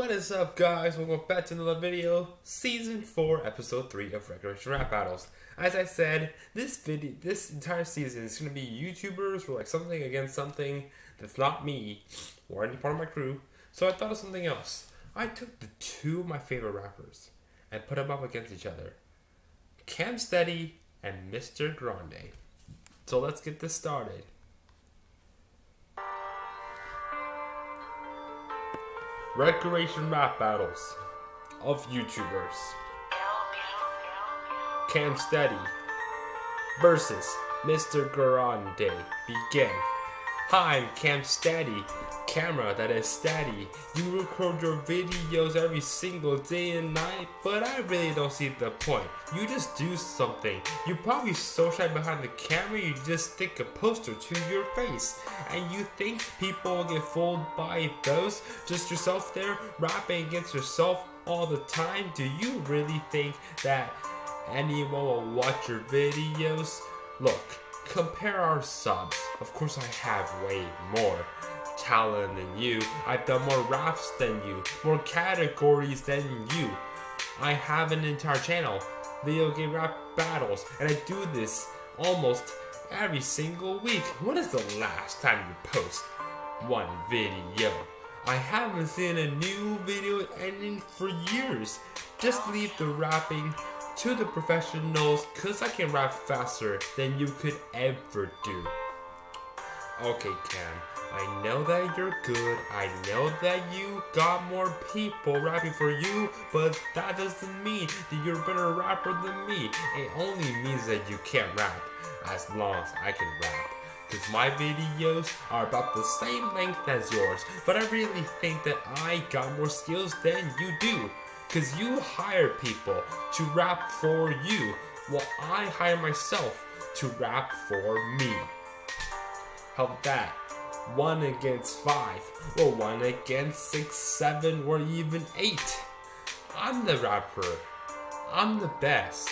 What is up guys, welcome back to another video, Season 4, Episode 3 of Recreation Rap Battles. As I said, this video, this entire season is going to be YouTubers or like something against something that's not me or any part of my crew, so I thought of something else. I took the two of my favorite rappers and put them up against each other. Cam Steady and Mr. Grande. So let's get this started. Recreation rap battles of YouTubers. Cam Steady versus Mr. Grande. Begin. Hi, I'm Cam Steady. Camera that is steady. You record your videos every single day and night, but I really don't see the point. You just do something. You're probably so shy behind the camera, you just stick a poster to your face. And you think people will get fooled by those? Just yourself there, rapping against yourself all the time? Do you really think that anyone will watch your videos? Look, compare our subs. Of course, I have way more talent than you. I've done more raps than you, more categories than you. I have an entire channel, video game rap battles, and I do this almost every single week. When is the last time you post one video? I haven't seen a new video ending for years. Just leave the rapping to the professionals cause I can rap faster than you could ever do. Okay, Cam, I know that you're good. I know that you got more people rapping for you, but that doesn't mean that you're a better rapper than me. It only means that you can't rap as long as I can rap. Cause my videos are about the same length as yours, but I really think that I got more skills than you do. Cause you hire people to rap for you, while I hire myself to rap for me. How that? One against five, or one against six, seven, or even eight. I'm the rapper. I'm the best.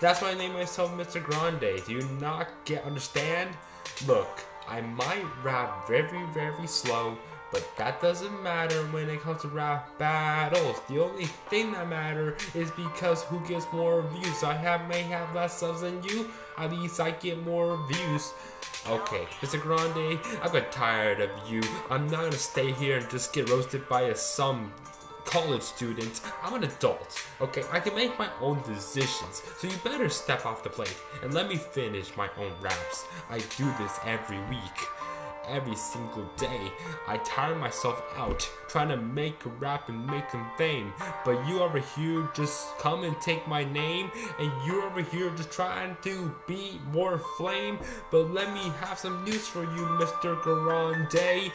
That's why I name myself Mr. Grande. Do you not get understand? Look, I might rap very, very slow, but that doesn't matter when it comes to rap battles. The only thing that matters is because who gets more views. I have may have less subs than you, at least I get more views. Okay, Mr. Grande, I got tired of you. I'm not gonna stay here and just get roasted by a some college student. I'm an adult, okay? I can make my own decisions, so you better step off the plate and let me finish my own raps. I do this every week every single day. I tire myself out trying to make a rap and make him fame. But you over here just come and take my name, and you over here just trying to be more flame. But let me have some news for you, Mr. Grande.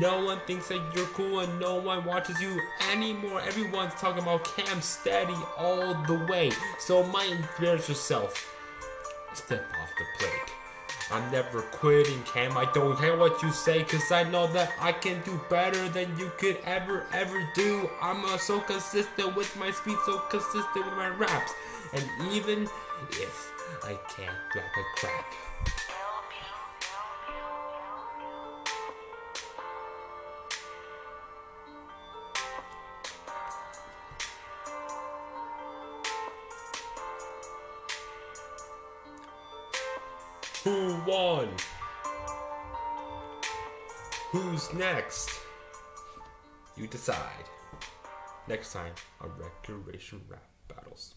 No one thinks that you're cool and no one watches you anymore. Everyone's talking about Cam Steady all the way. So might embarrass yourself. Step off the plate. I'm never quitting, Cam. I don't care what you say, cause I know that I can do better than you could ever, ever do. I'm uh, so consistent with my speed, so consistent with my raps. And even if I can't rap a crap. Who won? Who's next? You decide. Next time on Recreation Rap Battles.